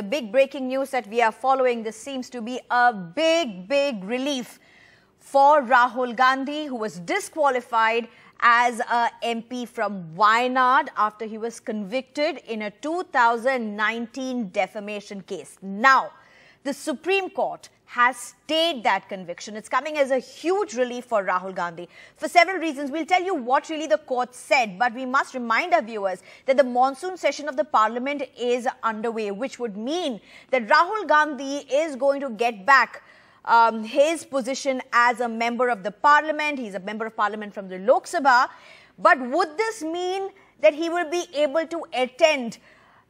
The big breaking news that we are following, this seems to be a big, big relief for Rahul Gandhi, who was disqualified as a MP from Wayanad after he was convicted in a 2019 defamation case. Now, the Supreme Court has stayed that conviction. It's coming as a huge relief for Rahul Gandhi for several reasons. We'll tell you what really the court said, but we must remind our viewers that the monsoon session of the parliament is underway, which would mean that Rahul Gandhi is going to get back um, his position as a member of the parliament. He's a member of parliament from the Lok Sabha. But would this mean that he will be able to attend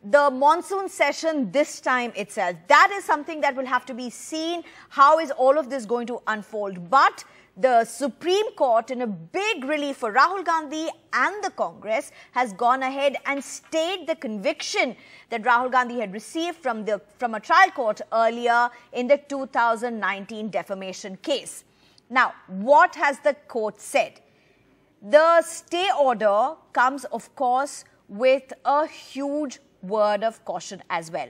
the monsoon session this time itself. That is something that will have to be seen. How is all of this going to unfold? But the Supreme Court, in a big relief for Rahul Gandhi and the Congress, has gone ahead and stayed the conviction that Rahul Gandhi had received from, the, from a trial court earlier in the 2019 defamation case. Now, what has the court said? The stay order comes, of course, with a huge word of caution as well.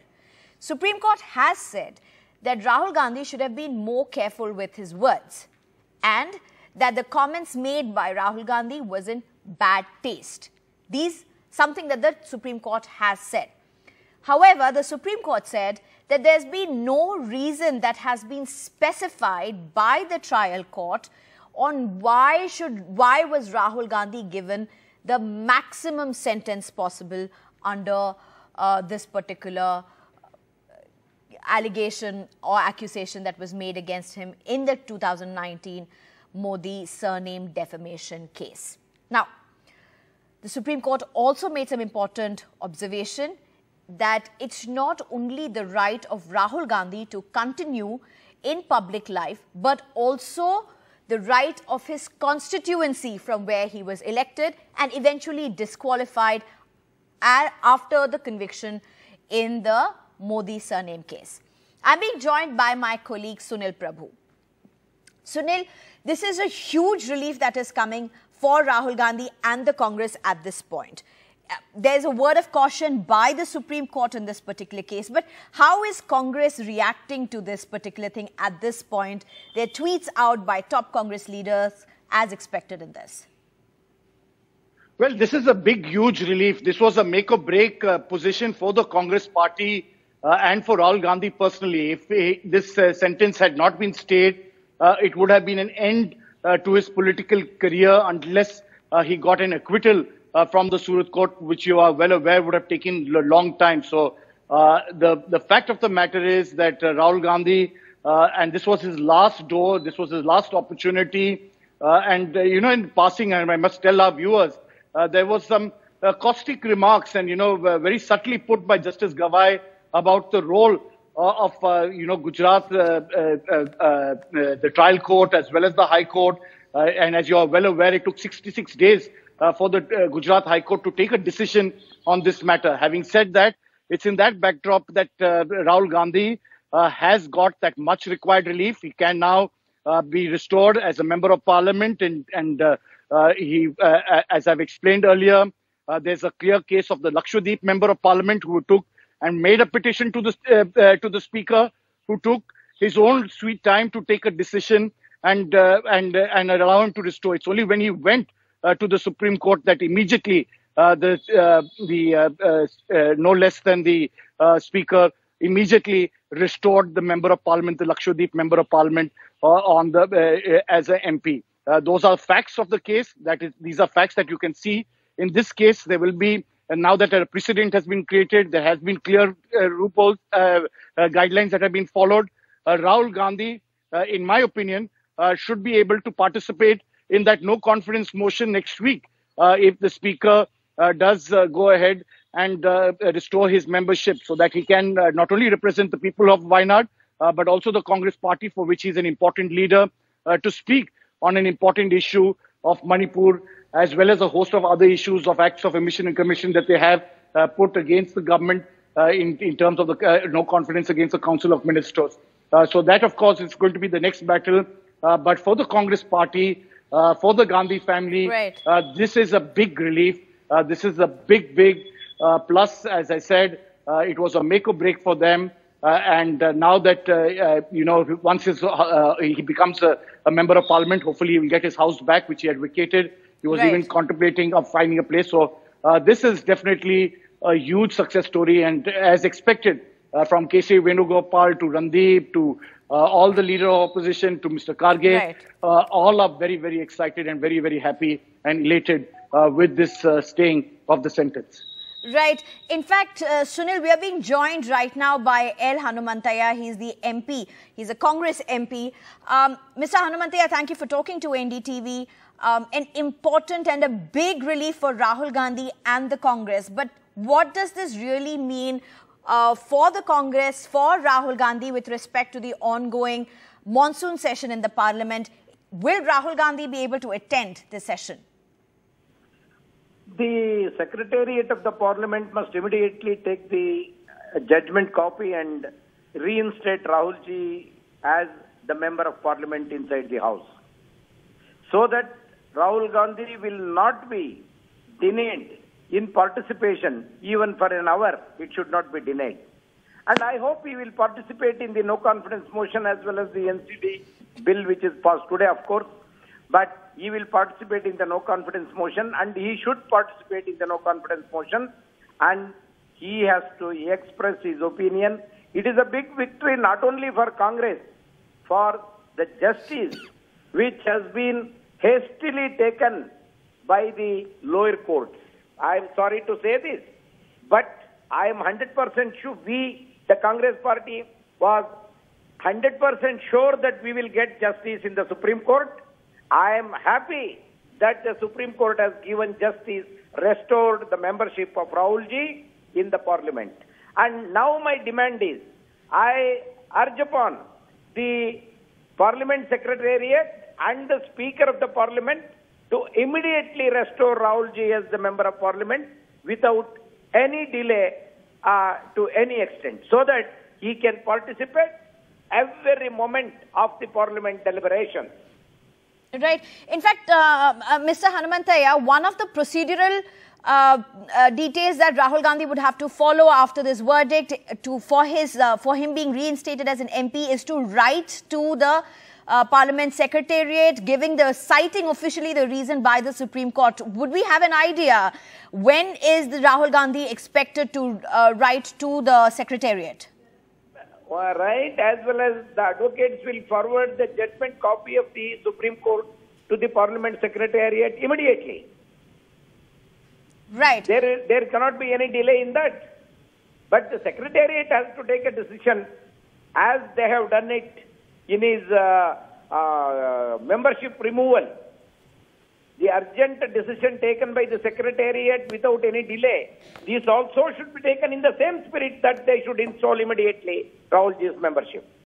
Supreme Court has said that Rahul Gandhi should have been more careful with his words and that the comments made by Rahul Gandhi was in bad taste. These something that the Supreme Court has said. However, the Supreme Court said that there's been no reason that has been specified by the trial court on why should why was Rahul Gandhi given the maximum sentence possible under uh, this particular allegation or accusation that was made against him in the 2019 Modi surname defamation case. Now, the Supreme Court also made some important observation that it's not only the right of Rahul Gandhi to continue in public life, but also the right of his constituency from where he was elected and eventually disqualified after the conviction in the Modi surname case. I'm being joined by my colleague Sunil Prabhu. Sunil, this is a huge relief that is coming for Rahul Gandhi and the Congress at this point. Uh, there's a word of caution by the Supreme Court in this particular case, but how is Congress reacting to this particular thing at this point? There are tweets out by top Congress leaders as expected in this. Well, this is a big, huge relief. This was a make or break uh, position for the Congress party uh, and for Rahul Gandhi personally. If this uh, sentence had not been stayed, uh, it would have been an end uh, to his political career unless uh, he got an acquittal from the Surat court, which you are well aware would have taken a long time. So the, the fact of the matter is that Rahul Gandhi, and this was his last door, this was his last opportunity. and, you know, in passing, and I must tell our viewers, uh, there was some uh, caustic remarks and, you know, uh, very subtly put by Justice Gavai about the role uh, of, uh, you know, Gujarat, uh, the trial court as well as the High Court. and as you are well aware, it took 66 days for the Gujarat High Court to take a decision on this matter. Having said that, it's in that backdrop that Rahul Gandhi has got that much required relief. He can now uh, be restored as a member of parliament and, and uh, uh, he, uh, as I've explained earlier, uh, there's a clear case of the Lakshadweep member of parliament who took and made a petition to the to the speaker, who took his own sweet time to take a decision and and and allow him to restore. It's only when he went to the Supreme Court that immediately the the no less than the speaker immediately restored the member of parliament, the Lakshadweep member of parliament, uh, on the uh, as an MP. Uh, those are facts of the case. That is, these are facts that you can see. In this case, there will be, and now that a precedent has been created, there has been clear uh, rules, uh, uh, guidelines that have been followed. Uh, Rahul Gandhi, in my opinion, should be able to participate in that no confidence motion next week if the speaker does go ahead and restore his membership so that he can not only represent the people of Wayanad, but also the Congress party for which he's an important leader to speak on an important issue of Manipur, as well as a host of other issues of acts of omission and commission that they have uh, put against the government uh, in, in terms of the uh, no confidence against the Council of Ministers. Uh, so that, of course, is going to be the next battle. Uh, but for the Congress party, uh, for the Gandhi family, right. this is a big relief. this is a big, big plus, as I said, uh, it was a make or break for them. Uh, and uh, now that uh, uh, you know, once his, uh, he becomes a, a, member of parliament, hopefully he will get his house back, which he had vacated. He was right. even contemplating of finding a place. So this is definitely a huge success story, and as expected from K.C. Venugopal to Randeep to all the leader of opposition to Mr. Kharge, right. all are very, very excited and very, very happy and elated with this staying of the sentence. Right. In fact, uh, Sunil, we are being joined right now by L. Hanumantaiah. He's the MP. He's a Congress MP. Um, Mr. Hanumantaiah, thank you for talking to NDTV. Um, an important and a big relief for Rahul Gandhi and the Congress. But what does this really mean uh, for the Congress, for Rahul Gandhi with respect to the ongoing monsoon session in the parliament? Will Rahul Gandhi be able to attend this session? The Secretariat of the Parliament must immediately take the uh, judgment copy and reinstate Rahulji as the Member of Parliament inside the House. So that Rahul Gandhi will not be denied in participation even for an hour, it should not be denied. And I hope he will participate in the no confidence motion as well as the NCT bill which is passed today, of course. But he will participate in the no confidence motion and he should participate in the no confidence motion and he has to express his opinion. It is a big victory not only for Congress, for the justice which has been hastily taken by the lower courts. I am sorry to say this, but I am 100% sure we, the Congress party, was 100% sure that we will get justice in the Supreme Court I am happy that the Supreme Court has given justice, restored the membership of Rahulji in the parliament. And now my demand is, I urge upon the parliament secretariat and the speaker of the parliament to immediately restore Rahulji as the member of parliament without any delay uh, to any extent so that he can participate every moment of the parliament deliberations. Right. In fact, uh, uh, Mr. Hanumantaiah, one of the procedural uh, uh, details that Rahul Gandhi would have to follow after this verdict to for his uh, for him being reinstated as an MP is to write to the uh, Parliament Secretariat, giving the citing officially the reason by the Supreme Court. Would we have an idea when is the Rahul Gandhi expected to write to the Secretariat? Right, as well as the advocates will forward the judgment copy of the Supreme Court to the Parliament Secretariat immediately. Right. There, there cannot be any delay in that. But the Secretariat has to take a decision as they have done it in his uh, uh, membership removal the urgent decision taken by the Secretariat without any delay. This also should be taken in the same spirit that they should install immediately Rahulji's membership.